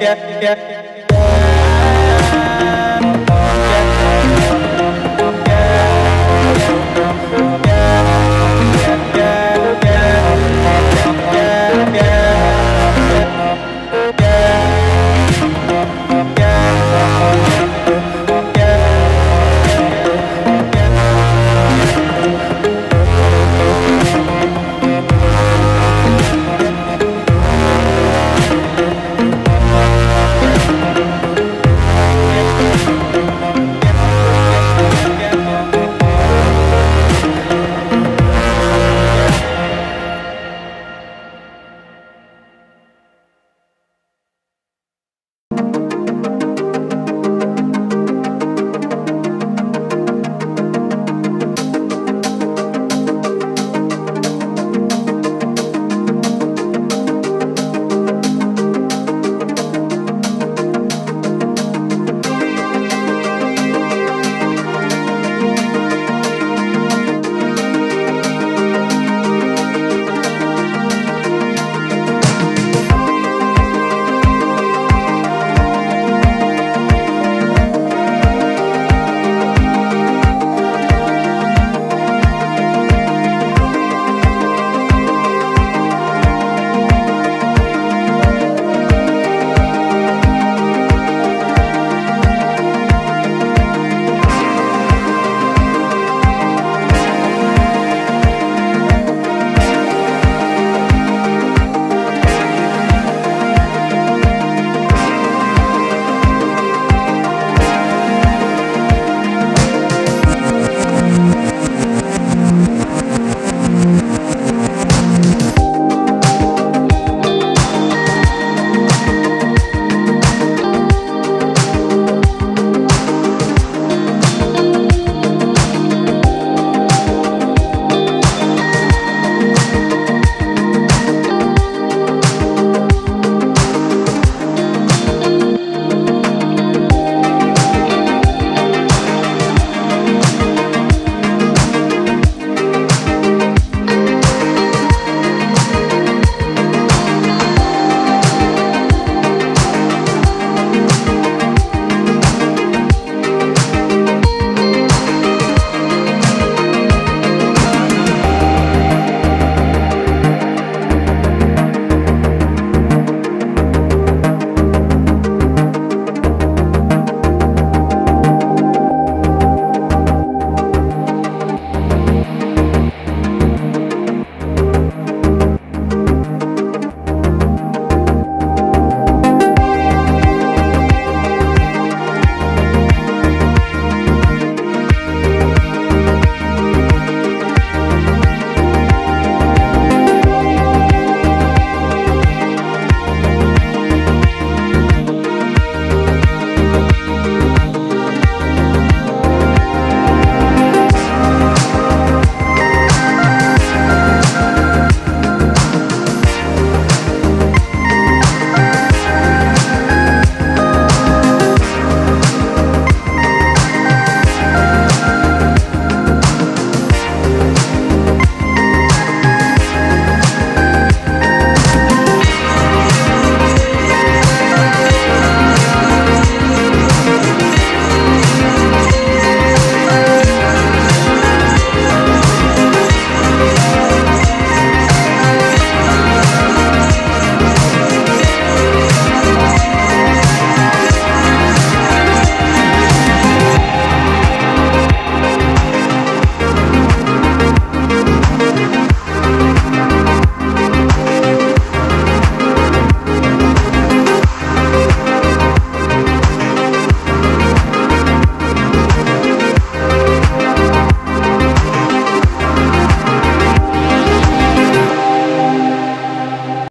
yeah, yeah.